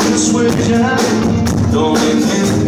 since we're just don't